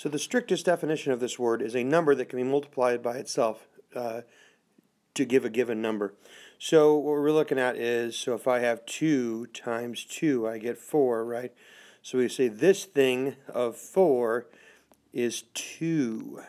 So the strictest definition of this word is a number that can be multiplied by itself uh, to give a given number. So what we're looking at is, so if I have 2 times 2, I get 4, right? So we say this thing of 4 is 2.